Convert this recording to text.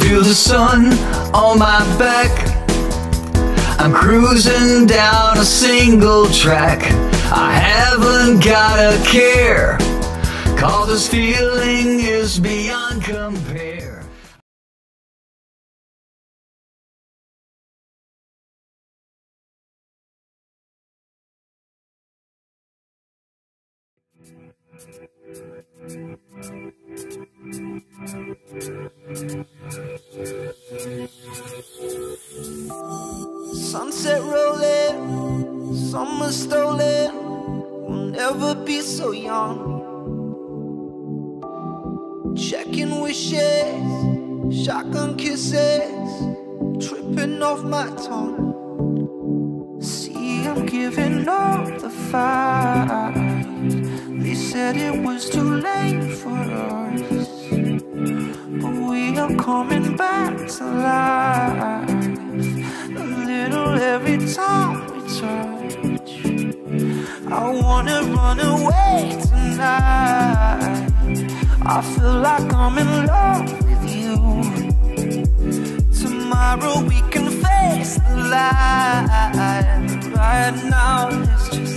feel the sun on my back. I'm cruising down a single track. I haven't got a care. Cause this feeling is beyond compare. Sunset rolling, summer stolen. We'll never be so young. Checking wishes, shotgun kisses, tripping off my tongue. See, I'm giving up the fight. They said it was too late for us, coming back to life. A little every time we touch. I wanna run away tonight. I feel like I'm in love with you. Tomorrow we can face the light. Right now, let's just